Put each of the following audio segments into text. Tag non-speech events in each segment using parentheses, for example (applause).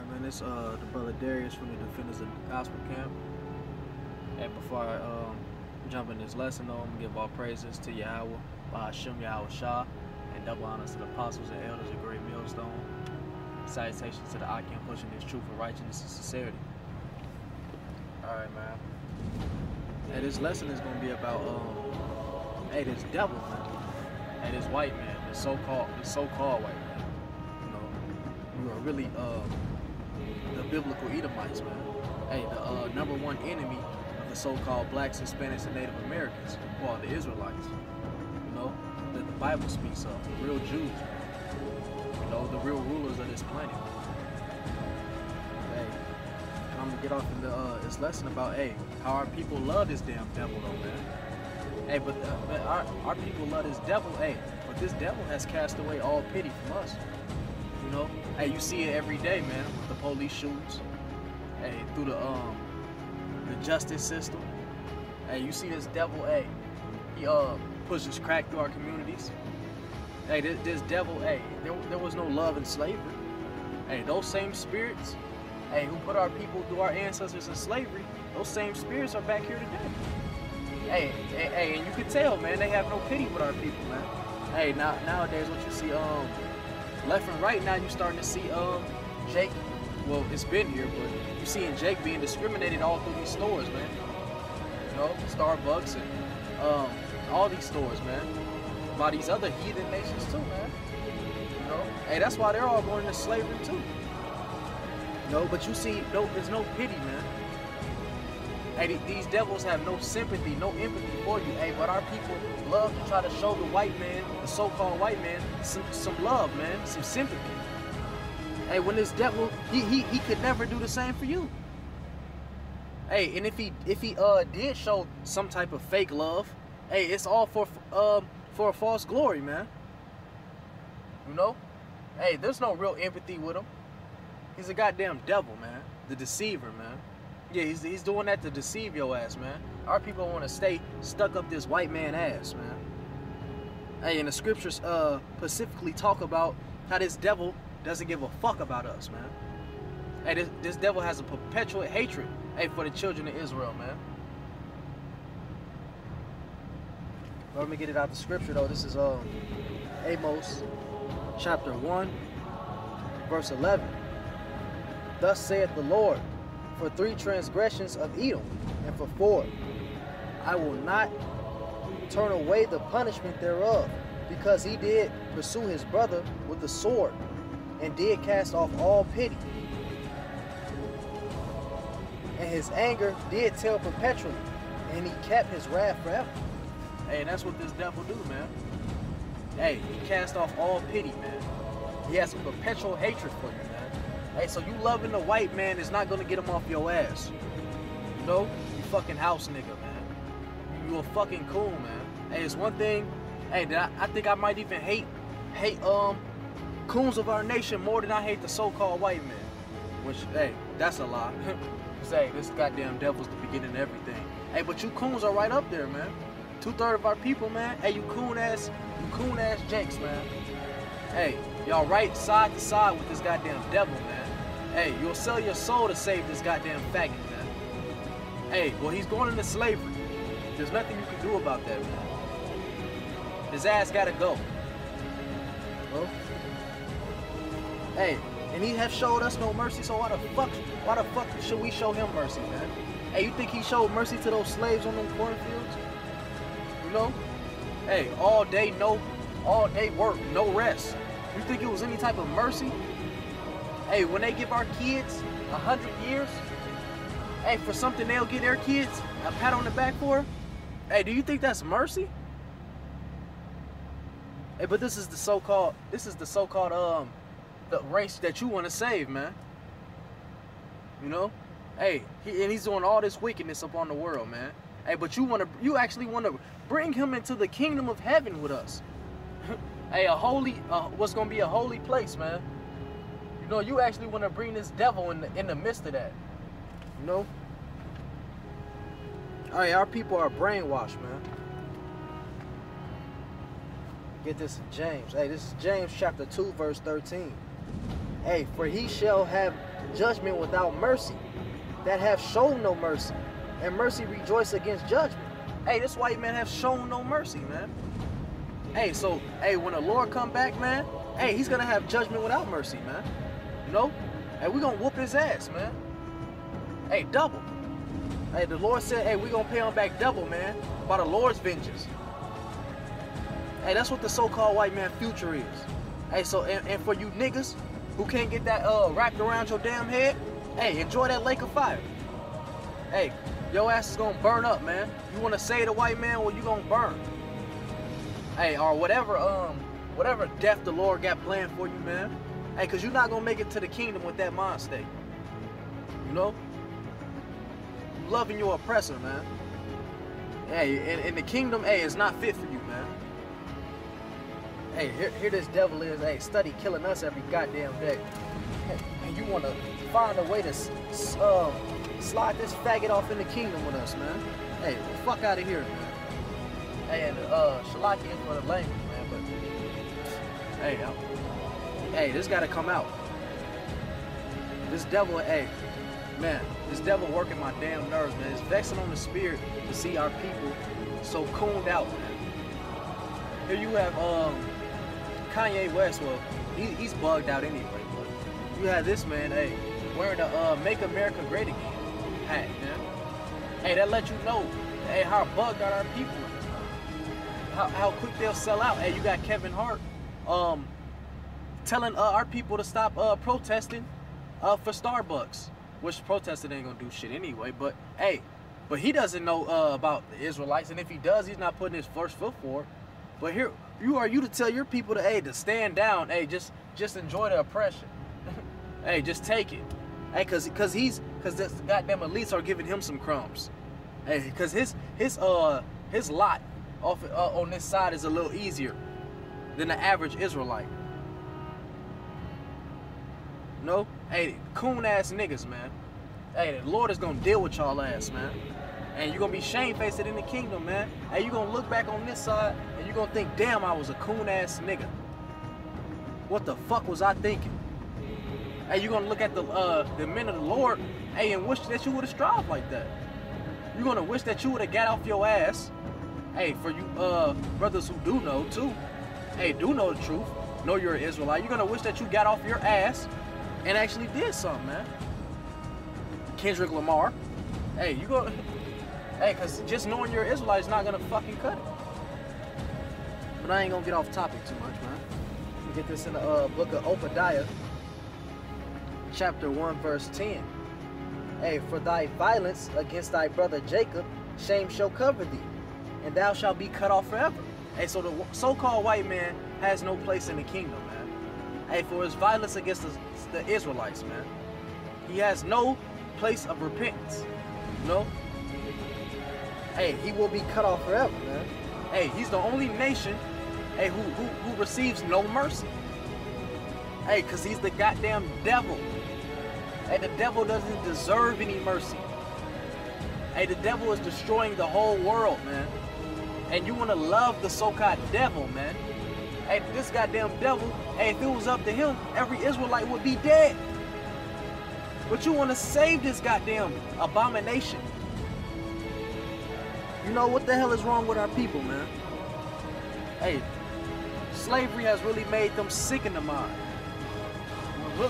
Alright, man, it's uh, the brother Darius from the Defenders of the Gospel Camp. And before I um, jump in this lesson, though, I'm going to give all praises to Yahweh, Bahashim Yahweh Shah, and double honors to the apostles and elders of Great Millstone. Salutations to the Achim pushing this truth and righteousness and sincerity. Alright, man. Hey, this lesson is going to be about, um, hey, this devil, man. Hey, this white man, this so-called, so-called white man. You know, we are really, uh, the biblical Edomites, man. Hey, the uh, number one enemy of the so-called blacks, and Hispanics, and Native Americans, who are the Israelites. You know, that the Bible speaks of, the real Jews. You know, the real rulers of this planet. Hey, I'm gonna get off into uh, this lesson about, hey, how our people love this damn devil, though, man. Hey, but, uh, but our, our people love this devil, hey, but this devil has cast away all pity from us. You know, hey, you see it every day, man. The police shootings, hey, through the um, the justice system. Hey, you see this devil, hey, he uh pushes crack through our communities. Hey, this, this devil, hey, there, there was no love in slavery. Hey, those same spirits, hey, who put our people through our ancestors in slavery, those same spirits are back here today. Hey, hey, hey, and you can tell, man, they have no pity with our people, man. Hey, now nowadays, what you see, um, left and right now, you're starting to see, um, Jake. Well, it's been here, but you're seeing Jake being discriminated all through these stores, man. You know, Starbucks and um, all these stores, man. By these other heathen nations too, man. You know, hey, that's why they're all going into slavery too. No, but you see, no, there's no pity, man. Hey, th- these devils have no sympathy, no empathy for you. Hey, but our people love to try to show the white man, the so-called white man, some, some love, man, some sympathy. Hey, when this devil, he, he he could never do the same for you. Hey, and if he if he uh did show some type of fake love, hey, it's all for um for a false glory, man. You know? Hey, there's no real empathy with him. He's a goddamn devil, man. The deceiver, man. Yeah, he's, he's doing that to deceive your ass, man. Our people want to stay stuck up this white man ass, man. Hey, and the scriptures uh specifically talk about how this devil doesn't give a fuck about us, man. Hey, this, this devil has a perpetual hatred, hey, for the children of Israel, man. Let me get it out the scripture though. This is um Amos chapter 1, verse 11. Thus saith the Lord, for three transgressions of Edom, and for four, I will not turn away the punishment thereof, because he did pursue his brother with the sword, and did cast off all pity. And his anger did tell perpetually, and he kept his wrath forever. Hey, that's what this devil do, man. Hey, he cast off all pity, man. He has a perpetual hatred for you. Hey, so you loving the white man is not gonna get him off your ass. You know? You fucking house nigga, man. You a fucking cool, man. Hey, it's one thing. Hey, that I, I think I might even hate, hate um, coons of our nation more than I hate the so-called white man. Which, hey, that's a lie. (laughs) Cause hey, this goddamn devil's the beginning of everything. Hey, but you coons are right up there, man. Two thirds of our people, man. Hey, you coon ass, you coon ass jakes, man. Hey, y'all right side to side with this goddamn devil, man. Hey, you'll sell your soul to save this goddamn faggot, man. Hey, well, he's going into slavery. There's nothing you can do about that, man. His ass gotta go. Well, hey, and he have showed us no mercy, so why the fuck, why the fuck should we show him mercy, man? Hey, you think he showed mercy to those slaves on them cornfields? You know? Hey, all day, no, all day work, no rest. You think it was any type of mercy? Hey, when they give our kids a hundred years, hey, for something they'll give their kids a pat on the back for, hey, do you think that's mercy? Hey, but this is the so-called, this is the so-called, um, the race that you want to save, man. You know? Hey, he, and he's doing all this wickedness upon the world, man. Hey, but you want to, you actually want to bring him into the kingdom of heaven with us. Hey, a holy, uh, what's gonna be a holy place, man. You know, you actually want to bring this devil in the, in the midst of that. You know? Hey, our people are brainwashed, man. Get this in James. Hey, this is James chapter 2, verse 13. Hey, for he shall have judgment without mercy, that have shown no mercy, and mercy rejoice against judgment. Hey, this white man have shown no mercy, man. Hey, so hey, when the Lord come back, man, hey, he's gonna have judgment without mercy, man. You know? Hey, we gonna whoop his ass, man. Hey, double. Hey, the Lord said, hey, we gonna pay him back double, man, by the Lord's vengeance. Hey, that's what the so-called white man future is. Hey, so and, and for you niggas who can't get that uh wrapped around your damn head, hey, enjoy that lake of fire. Hey, your ass is gonna burn up, man. You wanna say the white man, well, you gonna burn. Hey, or whatever, um, whatever death the Lord got planned for you, man. Hey, cause you're not gonna make it to the kingdom with that mind state. You know? Loving your oppressor, man. Hey, in, the kingdom, hey, it's not fit for you, man. Hey, here, here this devil is, hey, study killing us every goddamn day. And you wanna find a way to uh, slide this faggot off in the kingdom with us, man. Hey, fuck out of here, man. Hey, and uh, Selichah for the language, man, but hey, I'm, hey, this gotta come out. This devil, hey, man, this devil working my damn nerves, man. It's vexing on the spirit to see our people so cooned out, man. Here you have um Kanye West, well, he, he's bugged out anyway, but you have this man, hey, wearing the uh, Make America Great Again hat, man. Hey, that let you know, hey, how bugged out our people how, how quick they'll sell out. Hey, you got Kevin Hart um, telling uh, our people to stop uh, protesting uh, for Starbucks, which protesting ain't gonna do shit anyway. But hey, but he doesn't know uh, about the Israelites, and if he does, he's not putting his first foot forward. But here, you are you to tell your people to hey to stand down. Hey, just just enjoy the oppression. (laughs) hey, just take it. Hey, cause cause he's cause this goddamn elites are giving him some crumbs. Hey, cause his his uh his lot off uh, on this side is a little easier than the average Israelite. No? Hey, coon ass niggas, man. Hey, the Lord is gonna deal with y'all ass, man. And you're gonna be shamefaced in the kingdom, man. Hey, you're gonna look back on this side and you're gonna think, damn, I was a coon ass nigga. What the fuck was I thinking? Hey, you're gonna look at the uh, the men of the Lord, hey, and wish that you would have strived like that. You're gonna wish that you would have got off your ass hey, for you uh brothers who do know too, hey, do know the truth, know you're an Israelite, you're gonna wish that you got off your ass and actually did something, man. Kendrick Lamar, hey, you go, (laughs) hey, cause just knowing you're an Israelite is not gonna fucking cut it. But I ain't gonna get off topic too much, man. We get this in the uh, book of Obadiah, chapter 1, verse 10. Hey, for thy violence against thy brother Jacob, shame shall cover thee and thou shalt be cut off forever. Hey, so the so-called white man has no place in the kingdom, man. Hey, for his violence against the, the Israelites, man. He has no place of repentance. You know? Hey, he will be cut off forever, man. Hey, he's the only nation, hey, who, who, who receives no mercy. Hey, because he's the goddamn devil. Hey, the devil doesn't deserve any mercy. Hey, the devil is destroying the whole world, man and you want to love the so-called devil, man. Hey, this goddamn devil, hey, if it was up to him, every Israelite would be dead. But you want to save this goddamn abomination. You know what the hell is wrong with our people, man? Hey, slavery has really made them sick in the mind.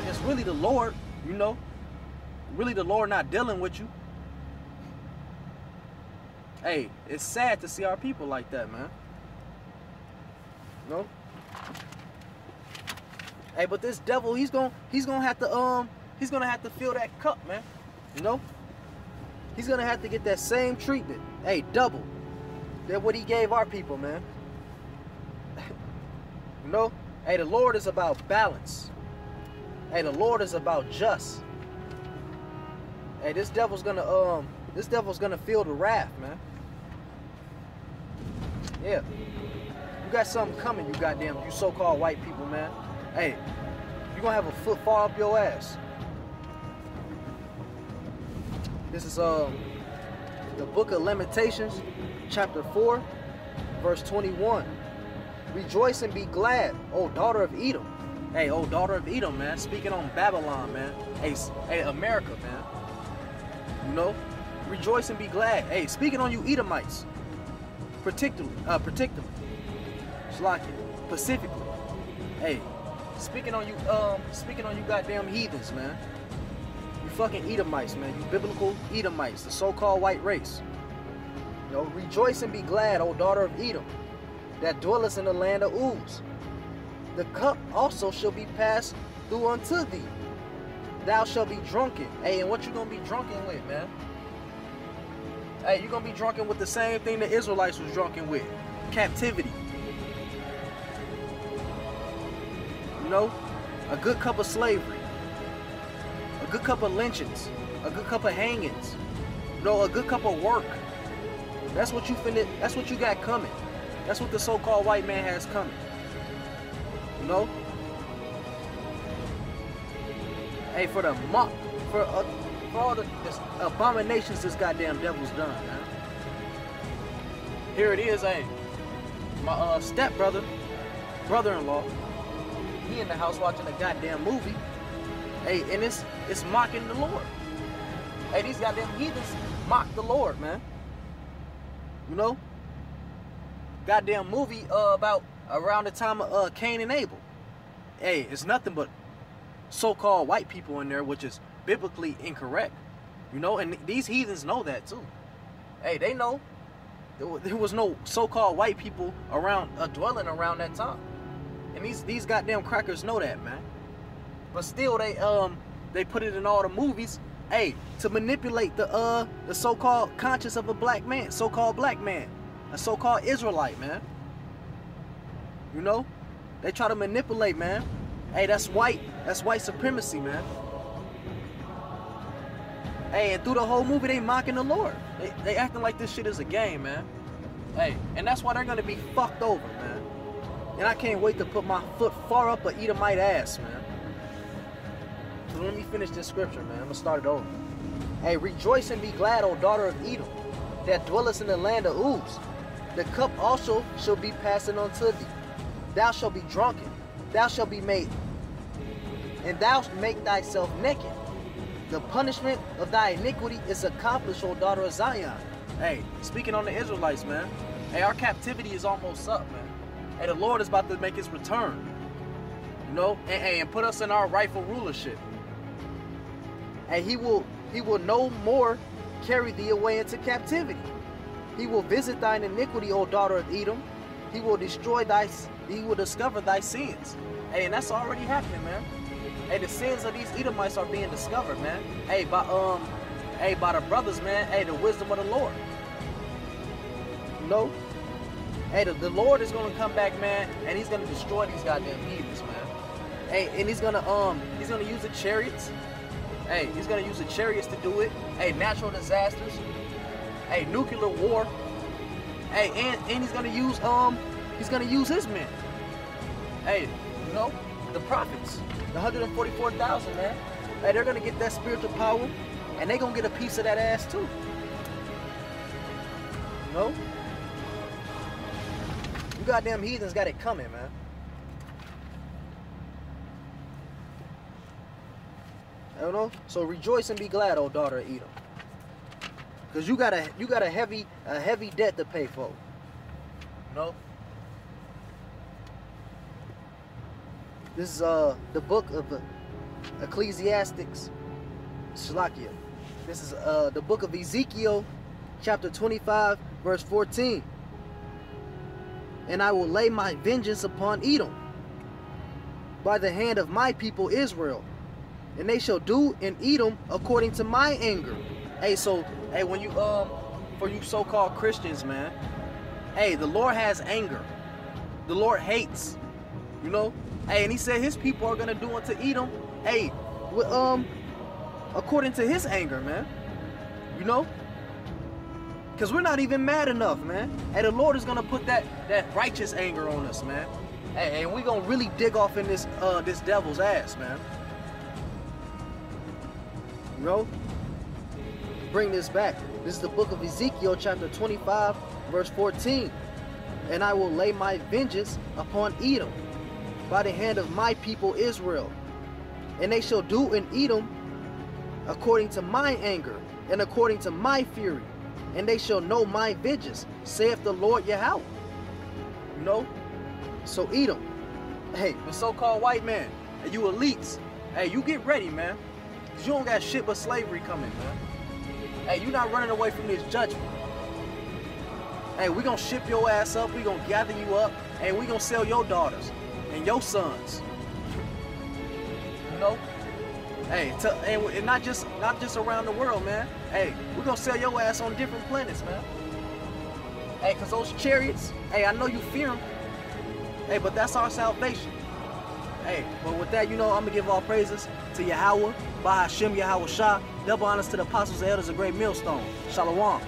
It's really the Lord, you know. Really the Lord not dealing with you. Hey, it's sad to see our people like that, man. No? Hey, but this devil, he's gonna he's gonna have to um he's gonna have to fill that cup, man. You know? He's gonna have to get that same treatment. Hey, double. That what he gave our people, man. (laughs) you know? Hey, the Lord is about balance. Hey, the Lord is about just. Hey, this devil's gonna um this devil's gonna feel the wrath, man. Yeah. You got something coming, you goddamn, you so-called white people, man. Hey, you gonna have a foot fall up your ass. This is um the book of Lamentations, chapter 4, verse 21. Rejoice and be glad, O daughter of Edom. Hey, O daughter of Edom, man. Speaking on Babylon, man. Hey, hey, America, man. You know, rejoice and be glad. Hey, speaking on you Edomites, particularly, uh, particularly, Selichah, specifically. Hey, speaking on you, um, speaking on you goddamn heathens, man. You fucking Edomites, man. You biblical Edomites, the so-called white race. You rejoice and be glad, O daughter of Edom, that dwellest in the land of Uz. The cup also shall be passed through unto thee. Thou shalt be drunken. Hey, and what you gonna be drunken with, man? Hey, you're gonna be drunken with the same thing the Israelites was drunken with. Captivity. You know? A good cup of slavery. A good cup of lynchings. A good cup of hangings. You know, a good cup of work. That's what you finna, that's what you got coming. That's what the so-called white man has coming. You know? Hey, for the mock, for, uh, for all the abominations this goddamn devil's done, man. Here it is, hey. My uh, stepbrother, brother-in-law, he in the house watching a goddamn movie. Hey, and it's it's mocking the Lord. Hey, these goddamn heathens mock the Lord, man. You know? Goddamn movie uh, about around the time of uh, Cain and Abel. Hey, it's nothing but so-called white people in there, which is biblically incorrect. You know, and these heathens know that too. Hey, they know there was no so-called white people around uh, dwelling around that time, and these these goddamn crackers know that, man. But still, they um they put it in all the movies. Hey, to manipulate the uh the so-called conscience of a black man, so-called black man, a so-called Israelite, man. You know, they try to manipulate, man. Hey, that's white. That's white supremacy, man. Hey, and through the whole movie, they mocking the Lord. They, they acting like this shit is a game, man. Hey, and that's why they're gonna be fucked over, man. And I can't wait to put my foot far up a Edomite ass, man. So let me finish this scripture, man. I'm gonna start it over. Hey, rejoice and be glad, O daughter of Edom, that dwellest in the land of Uz. The cup also shall be passing unto thee. Thou shalt be drunken, thou shalt be made, and thou shalt make thyself naked. The punishment of thy iniquity is accomplished, O daughter of Zion. Hey, speaking on the Israelites, man. Hey, our captivity is almost up, man. Hey, the Lord is about to make his return. You know, and, and put us in our rightful rulership. And he will he will no more carry thee away into captivity. He will visit thine iniquity, O daughter of Edom. He will destroy thy he will discover thy sins. Hey, and that's already happening, man. Hey, the sins of these Edomites are being discovered, man. Hey, by um, hey, by the brothers, man. Hey, the wisdom of the Lord. Know? Hey, the, the Lord is gonna come back, man, and he's gonna destroy these goddamn heathens, man. Hey, and he's gonna um, he's gonna use the chariots. Hey, he's gonna use the chariots to do it. Hey, natural disasters. Hey, nuclear war. Hey, and and he's gonna use um, he's gonna use his men. Hey, you know, the prophets, the 144,000, man. Hey, they're gonna get that spiritual power, and they gonna get a piece of that ass too. You know? You goddamn heathens got it coming, man. I don't know. So rejoice and be glad, old daughter of Edom. Cause you got a you got a heavy a heavy debt to pay for. You know? This is uh the book of Ecclesiastics Selichah. This is uh the book of Ezekiel, chapter 25, verse 14. And I will lay my vengeance upon Edom by the hand of my people Israel, and they shall do in Edom according to my anger. Hey, so hey, when you um for you so-called Christians, man, hey, the Lord has anger. The Lord hates. You know? Hey, and he said his people are gonna do unto Edom, hey, with, um, according to his anger, man. You know? Cause we're not even mad enough, man. And the Lord is gonna put that that righteous anger on us, man. Hey, and we gonna really dig off in this uh this devil's ass, man. You know? Bring this back. This is the book of Ezekiel, chapter 25, verse 14. And I will lay my vengeance upon Edom by the hand of my people Israel. And they shall do in Edom according to my anger and according to my fury. And they shall know my vengeance, saith the Lord Yahweh. You know? So Edom, hey, the so-called white man, and you elites, hey, you get ready, man. Cause you don't got shit but slavery coming, man. Hey, you not running away from this judgment. Hey, we gonna ship your ass up, we gonna gather you up, and we gonna sell your daughters and your sons. You know? Hey, to, and, and not just not just around the world, man. Hey, we're gonna sell your ass on different planets, man. Hey, cause those chariots, hey, I know you fear them. Hey, but that's our salvation. Hey, but with that, you know, I'm gonna give all praises to Yahweh, by Hashem Yahweh Shah. Double honors to the apostles and elders of Great Millstone. Shalom.